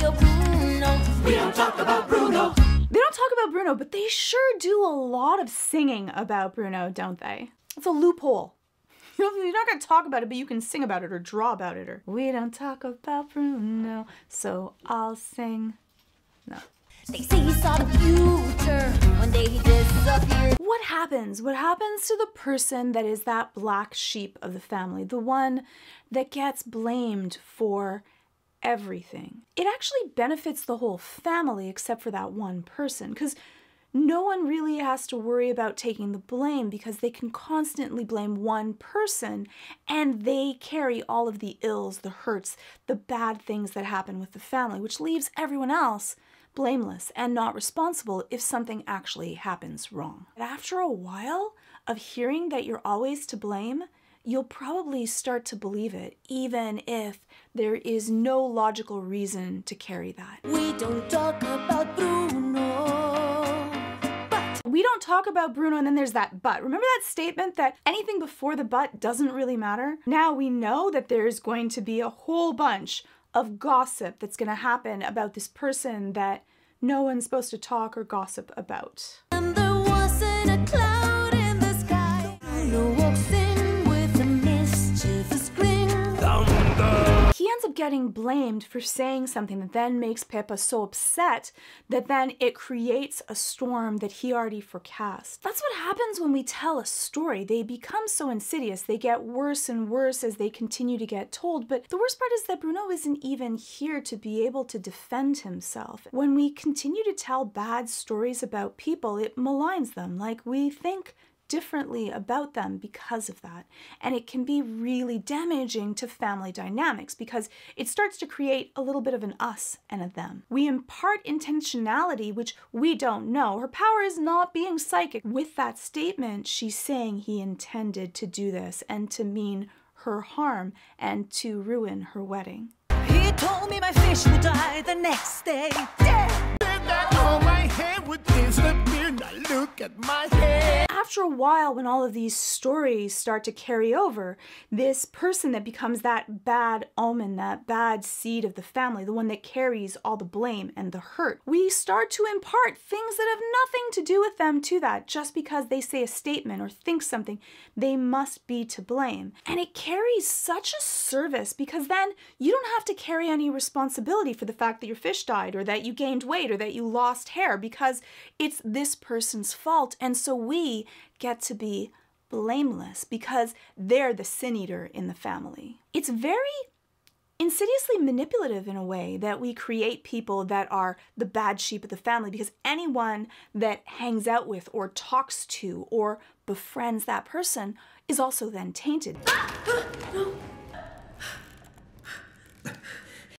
Radio Bruno. We don't talk about Bruno. They don't talk about Bruno, but they sure do a lot of singing about Bruno, don't they? It's a loophole. You're not going to talk about it, but you can sing about it or draw about it. Or we don't talk about Bruno, so I'll sing. No. They say he saw the future. One day he disappeared. What happens? What happens to the person that is that black sheep of the family, the one that gets blamed for everything? It actually benefits the whole family except for that one person because no one really has to worry about taking the blame because they can constantly blame one person and they carry all of the ills, the hurts, the bad things that happen with the family, which leaves everyone else blameless and not responsible if something actually happens wrong. But After a while of hearing that you're always to blame, you'll probably start to believe it, even if there is no logical reason to carry that. We don't talk about Bruno. But we don't talk about Bruno, and then there's that but. Remember that statement that anything before the but doesn't really matter? Now we know that there's going to be a whole bunch of gossip that's going to happen about this person that no one's supposed to talk or gossip about. And there wasn't a cloud in the sky. Bruno walks in ends up getting blamed for saying something that then makes Pepa so upset that then it creates a storm that he already forecast. That's what happens when we tell a story. They become so insidious. They get worse and worse as they continue to get told. But the worst part is that Bruno isn't even here to be able to defend himself. When we continue to tell bad stories about people, it maligns them. Like we think differently about them because of that. And it can be really damaging to family dynamics because it starts to create a little bit of an us and a them. We impart intentionality, which we don't know. Her power is not being psychic. With that statement, she's saying he intended to do this and to mean her harm and to ruin her wedding. He told me my fish would die the next day. Dead. Oh, my hair would disappear. Now look at my hair. After a while, when all of these stories start to carry over, this person that becomes that bad omen, that bad seed of the family, the one that carries all the blame and the hurt, we start to impart things that have nothing to do with them to that. Just because they say a statement or think something, they must be to blame. And it carries such a service because then you don't have to carry any responsibility for the fact that your fish died or that you gained weight or that you lost hair because it's this person's fault. And so we get to be blameless because they're the sin eater in the family. It's very insidiously manipulative in a way that we create people that are the bad sheep of the family because anyone that hangs out with or talks to or befriends that person is also then tainted.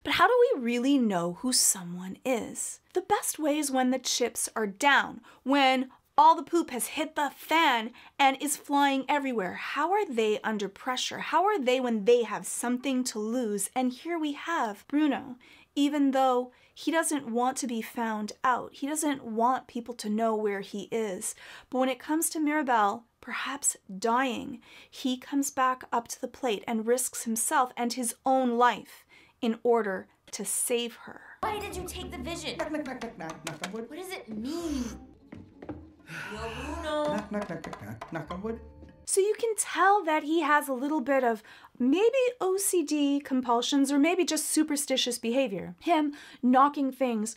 But how do we really know who someone is? The best way is when the chips are down, when all the poop has hit the fan and is flying everywhere. How are they under pressure? How are they when they have something to lose? And here we have Bruno, even though he doesn't want to be found out, he doesn't want people to know where he is. But when it comes to Mirabel, perhaps dying, he comes back up to the plate and risks himself and his own life in order to save her. Why did you take the vision? What does it mean? Yo, Bruno. Knock, knock, knock, knock, knock, knock on wood. So you can tell that he has a little bit of maybe OCD compulsions or maybe just superstitious behavior. Him knocking things,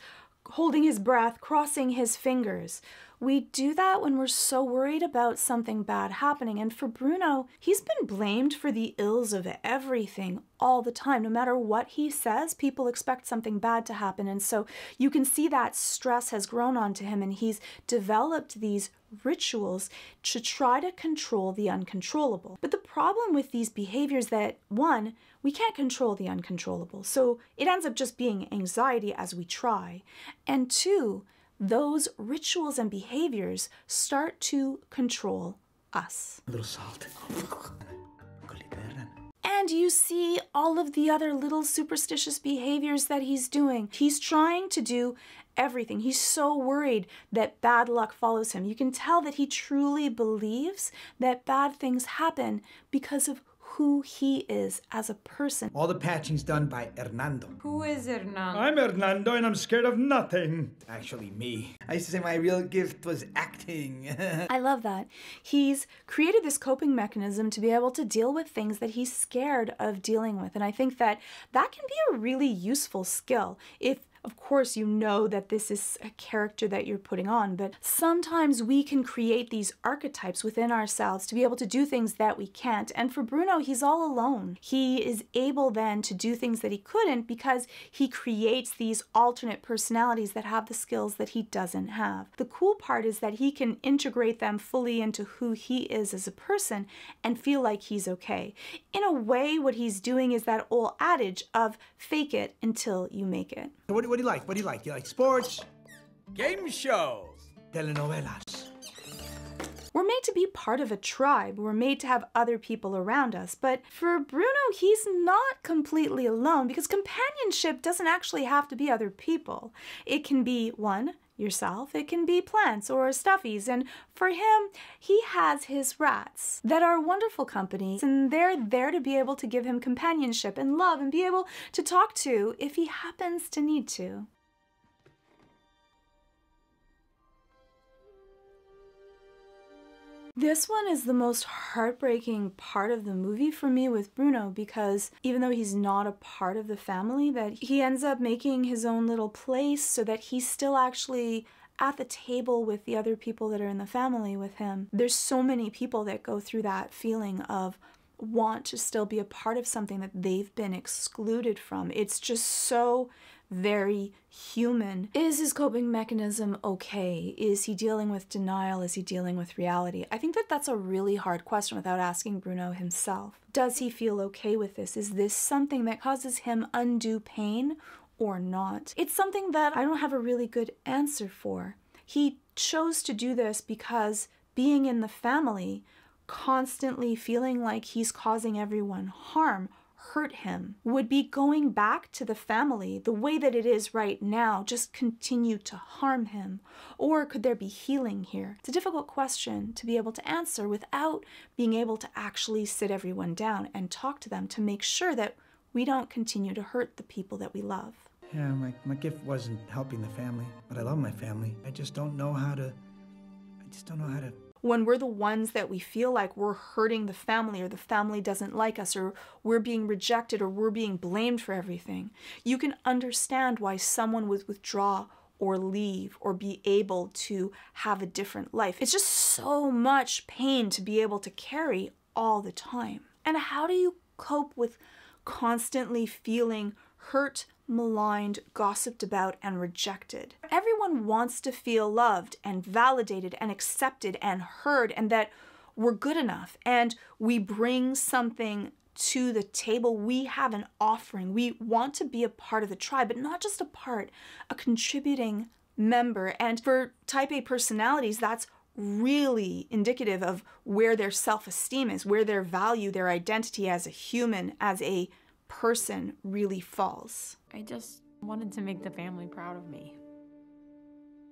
holding his breath, crossing his fingers. We do that when we're so worried about something bad happening. And for Bruno, he's been blamed for the ills of everything all the time. No matter what he says, people expect something bad to happen. And so you can see that stress has grown onto him and he's developed these rituals to try to control the uncontrollable. But the problem with these behaviors that one, we can't control the uncontrollable. So it ends up just being anxiety as we try. And two, those rituals and behaviors start to control us. A little salt. And you see all of the other little superstitious behaviors that he's doing. He's trying to do everything. He's so worried that bad luck follows him. You can tell that he truly believes that bad things happen because of who he is as a person. All the patching's done by Hernando. Who is Hernando? I'm Hernando and I'm scared of nothing. Actually, me. I used to say my real gift was acting. I love that. He's created this coping mechanism to be able to deal with things that he's scared of dealing with. And I think that that can be a really useful skill if of course, you know that this is a character that you're putting on, but sometimes we can create these archetypes within ourselves to be able to do things that we can't. And for Bruno, he's all alone. He is able then to do things that he couldn't because he creates these alternate personalities that have the skills that he doesn't have. The cool part is that he can integrate them fully into who he is as a person and feel like he's okay. In a way, what he's doing is that old adage of fake it until you make it. what, what do you like? What do you like? You like sports? Game shows. Telenovelas. We're made to be part of a tribe. We're made to have other people around us. But for Bruno, he's not completely alone because companionship doesn't actually have to be other people. It can be one, yourself, it can be plants or stuffies. And for him, he has his rats that are wonderful company and they're there to be able to give him companionship and love and be able to talk to if he happens to need to. This one is the most heartbreaking part of the movie for me with Bruno because even though he's not a part of the family that he ends up making his own little place so that he's still actually at the table with the other people that are in the family with him. There's so many people that go through that feeling of want to still be a part of something that they've been excluded from. It's just so very human. Is his coping mechanism okay? Is he dealing with denial? Is he dealing with reality? I think that that's a really hard question without asking Bruno himself. Does he feel okay with this? Is this something that causes him undue pain or not? It's something that I don't have a really good answer for. He chose to do this because being in the family, constantly feeling like he's causing everyone harm, hurt him? Would be going back to the family the way that it is right now just continue to harm him? Or could there be healing here? It's a difficult question to be able to answer without being able to actually sit everyone down and talk to them to make sure that we don't continue to hurt the people that we love. Yeah, my, my gift wasn't helping the family, but I love my family. I just don't know how to. I just don't know how to. When we're the ones that we feel like we're hurting the family or the family doesn't like us or we're being rejected or we're being blamed for everything, you can understand why someone would withdraw or leave or be able to have a different life. It's just so much pain to be able to carry all the time. And how do you cope with constantly feeling hurt, maligned, gossiped about, and rejected. Everyone wants to feel loved and validated and accepted and heard, and that we're good enough and we bring something to the table. We have an offering. We want to be a part of the tribe, but not just a part, a contributing member. And for type A personalities, that's really indicative of where their self esteem is, where their value, their identity as a human, as a person really falls. I just wanted to make the family proud of me.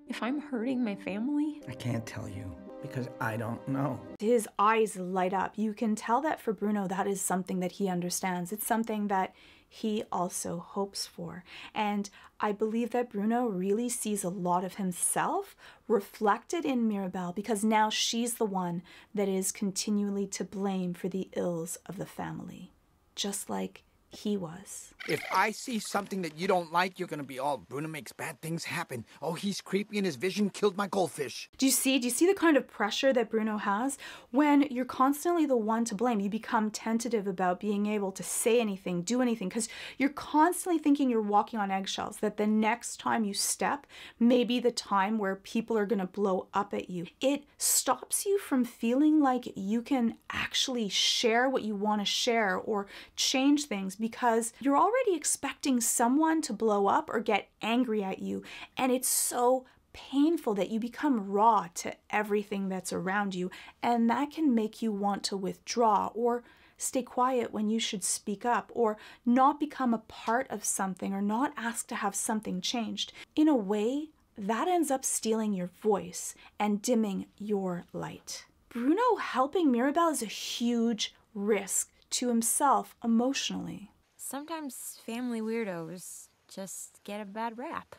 If I'm hurting my family, I can't tell you because I don't know. His eyes light up. You can tell that for Bruno, that is something that he understands. It's something that he also hopes for. And I believe that Bruno really sees a lot of himself reflected in Mirabel because now she's the one that is continually to blame for the ills of the family, just like he was. If I see something that you don't like, you're gonna be all Bruno makes bad things happen. Oh, he's creepy and his vision killed my goldfish. Do you see? Do you see the kind of pressure that Bruno has? When you're constantly the one to blame, you become tentative about being able to say anything, do anything, because you're constantly thinking you're walking on eggshells, that the next time you step may be the time where people are going to blow up at you. It stops you from feeling like you can actually share what you want to share or change things because you're already expecting someone to blow up or get angry at you. And it's so painful that you become raw to everything that's around you. And that can make you want to withdraw or stay quiet when you should speak up or not become a part of something or not ask to have something changed. In a way, that ends up stealing your voice and dimming your light. Bruno helping Mirabel is a huge risk to himself emotionally. Sometimes family weirdos just get a bad rap.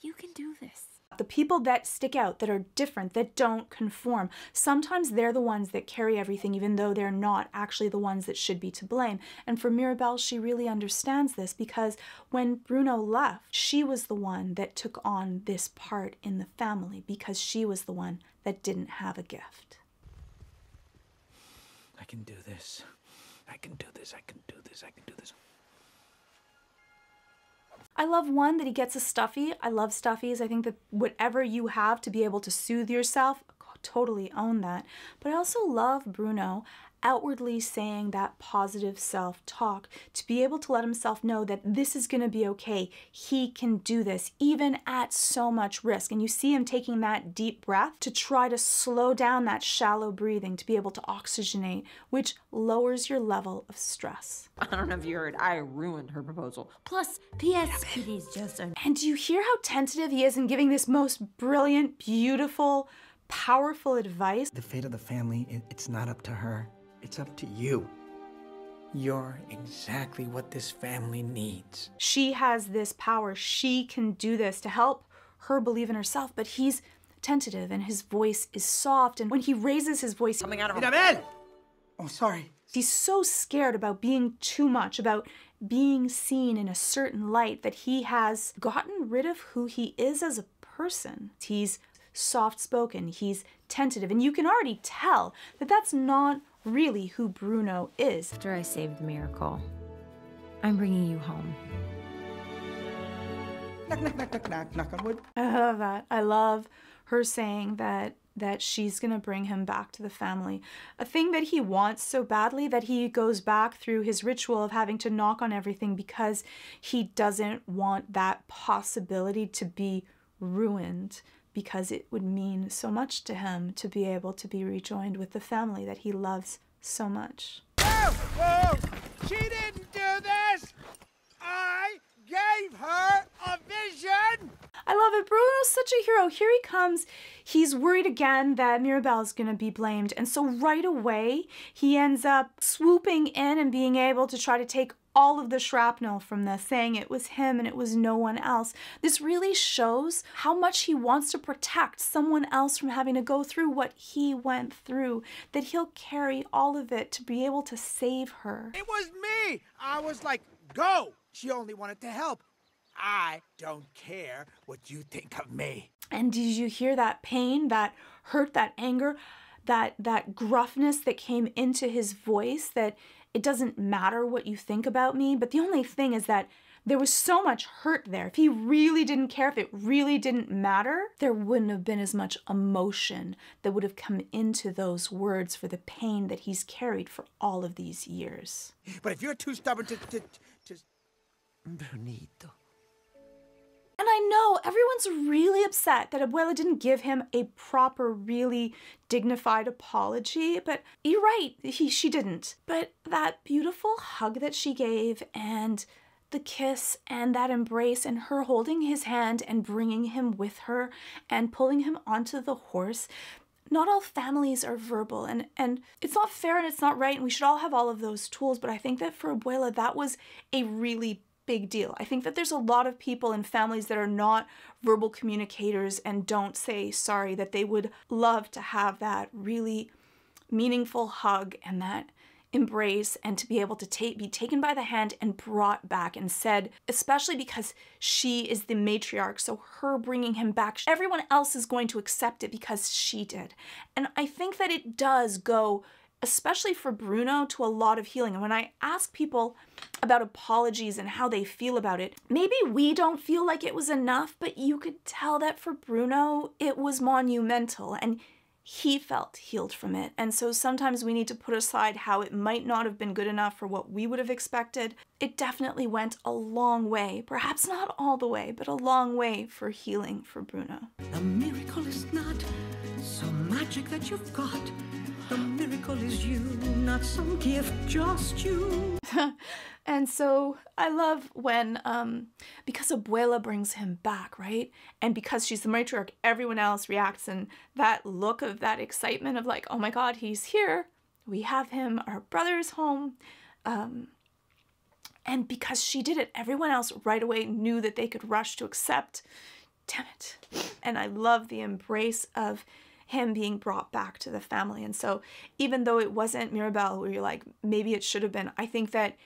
You can do this. The people that stick out, that are different, that don't conform, sometimes they're the ones that carry everything, even though they're not actually the ones that should be to blame. And for Mirabel, she really understands this because when Bruno left, she was the one that took on this part in the family because she was the one that didn't have a gift. I can do this. I can do this. I can do this. I can do this. I love one that he gets a stuffy. I love stuffies. I think that whatever you have to be able to soothe yourself, totally own that. But I also love Bruno outwardly saying that positive self talk to be able to let himself know that this is going to be okay. He can do this, even at so much risk. And you see him taking that deep breath to try to slow down that shallow breathing to be able to oxygenate, which lowers your level of stress. I don't know if you heard, I ruined her proposal. Plus, P.S. Kitty's just a. And do you hear how tentative he is in giving this most brilliant, beautiful, powerful advice? The fate of the family, it, it's not up to her. It's up to you. You're exactly what this family needs. She has this power. She can do this to help her believe in herself, but he's tentative and his voice is soft. And when he raises his voice, Coming out of Mirabel! Oh, sorry. he's so scared about being too much, about being seen in a certain light that he has gotten rid of who he is as a person. He's soft spoken, he's tentative, and you can already tell that that's not really who Bruno is. After I saved the miracle, I'm bringing you home. Knock, knock, knock, knock, knock, knock on wood. I love that. I love her saying that that she's going to bring him back to the family. A thing that he wants so badly that he goes back through his ritual of having to knock on everything because he doesn't want that possibility to be ruined because it would mean so much to him to be able to be rejoined with the family that he loves so much. Whoa, whoa! She didn't do this! I gave her a vision! I love it. Bruno's such a hero. Here he comes. He's worried again that Mirabel's going to be blamed. And so right away, he ends up swooping in and being able to try to take all of the shrapnel from this, saying it was him and it was no one else. This really shows how much he wants to protect someone else from having to go through what he went through, that he'll carry all of it to be able to save her. It was me! I was like, go! She only wanted to help. I don't care what you think of me. And did you hear that pain, that hurt, that anger, that that gruffness that came into his voice that it doesn't matter what you think about me, but the only thing is that there was so much hurt there. If he really didn't care, if it really didn't matter, there wouldn't have been as much emotion that would have come into those words for the pain that he's carried for all of these years. But if you're too stubborn to. to, to... Brunito. I know everyone's really upset that Abuela didn't give him a proper, really dignified apology, but you're right, he, she didn't. But that beautiful hug that she gave and the kiss and that embrace and her holding his hand and bringing him with her and pulling him onto the horse not all families are verbal and and it's not fair and it's not right and we should all have all of those tools but i think that for abuela that was a really big deal. I think that there's a lot of people in families that are not verbal communicators and don't say sorry that they would love to have that really meaningful hug and that embrace and to be able to take be taken by the hand and brought back and said especially because she is the matriarch so her bringing him back everyone else is going to accept it because she did. And i think that it does go especially for Bruno to a lot of healing and when i ask people about apologies and how they feel about it maybe we don't feel like it was enough but you could tell that for Bruno it was monumental and he felt healed from it. And so sometimes we need to put aside how it might not have been good enough for what we would have expected. It definitely went a long way, perhaps not all the way, but a long way for healing for Bruno. The miracle is not so magic that you've got. The miracle is you, not some gift, just you. and so I love when, um, because Abuela brings him back, right? And because she's the matriarch, everyone else reacts, and that look of that excitement of like, oh my God, he's here. We have him, our brother's home. Um, and because she did it, everyone else right away knew that they could rush to accept. Damn it. And I love the embrace of him being brought back to the family. And so, even though it wasn't Mirabel, where you're like, maybe it should have been, I think that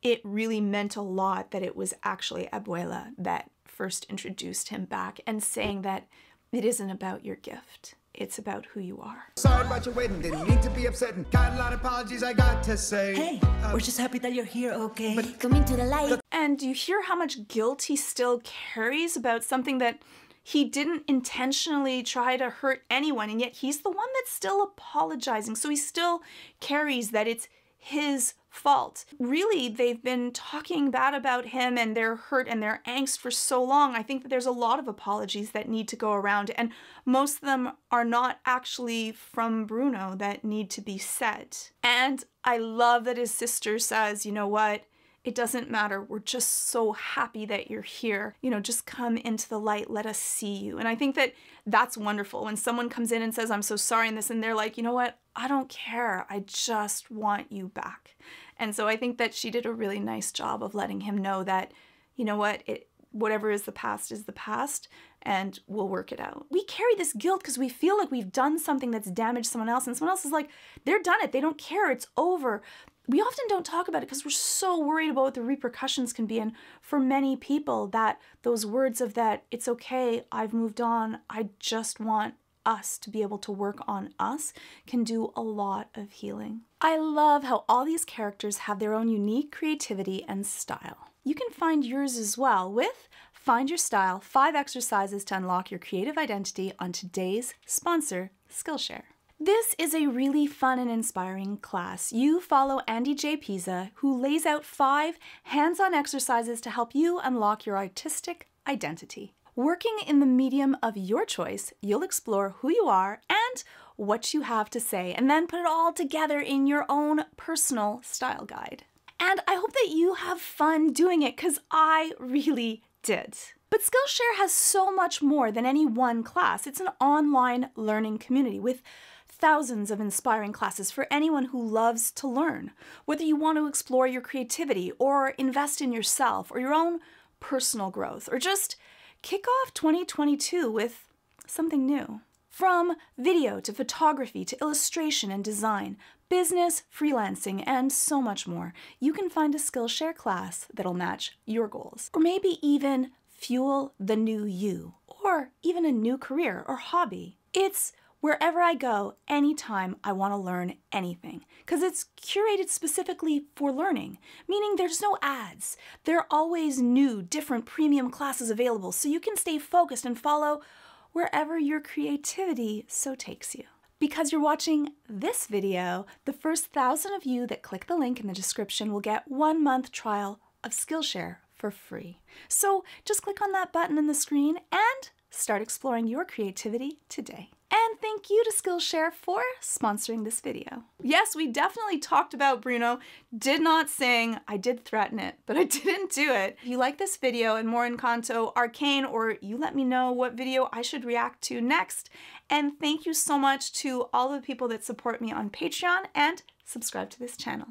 it really meant a lot that it was actually Abuela that first introduced him back and saying that it isn't about your gift, it's about who you are. Sorry about your wedding, didn't mean to be upsetting. Got a lot of apologies I got to say. Hey, uh, we're just happy that you're here, okay? Coming to the light. And do you hear how much guilt he still carries about something that he didn't intentionally try to hurt anyone, and yet he's the one that's still apologizing. So he still carries that it's his fault. Really, they've been talking bad about him and their hurt and their angst for so long. I think that there's a lot of apologies that need to go around, and most of them are not actually from Bruno that need to be said. And I love that his sister says, you know what? It doesn't matter. We're just so happy that you're here. You know, just come into the light. Let us see you. And I think that that's wonderful when someone comes in and says, I'm so sorry in this, and they're like, you know what? I don't care. I just want you back. And so I think that she did a really nice job of letting him know that, you know what? It, whatever is the past is the past and we'll work it out. We carry this guilt because we feel like we've done something that's damaged someone else, and someone else is like, they're done it. They don't care. It's over we often don't talk about it because we're so worried about what the repercussions can be. And for many people, that those words of that, it's okay, I've moved on, I just want us to be able to work on us can do a lot of healing. I love how all these characters have their own unique creativity and style. You can find yours as well with Find Your Style 5 Exercises to Unlock Your Creative Identity on today's sponsor, Skillshare. This is a really fun and inspiring class. You follow Andy J. Pizza, who lays out five hands on exercises to help you unlock your artistic identity. Working in the medium of your choice, you'll explore who you are and what you have to say, and then put it all together in your own personal style guide. And I hope that you have fun doing it because I really did. But Skillshare has so much more than any one class. It's an online learning community with thousands of inspiring classes for anyone who loves to learn, whether you want to explore your creativity or invest in yourself or your own personal growth, or just kick off 2022 with something new. From video to photography to illustration and design, business, freelancing, and so much more, you can find a Skillshare class that'll match your goals. Or maybe even fuel the new you, or even a new career or hobby. It's wherever I go, anytime I want to learn anything, because it's curated specifically for learning, meaning there's no ads. There are always new, different premium classes available, so you can stay focused and follow wherever your creativity so takes you. Because you're watching this video, the first thousand of you that click the link in the description will get one month trial of Skillshare for free. So just click on that button in the screen and start exploring your creativity today. And thank you to Skillshare for sponsoring this video. Yes, we definitely talked about Bruno. Did not sing. I did threaten it, but I didn't do it. If you like this video and more Encanto Arcane, or you let me know what video I should react to next. And thank you so much to all the people that support me on Patreon and subscribe to this channel.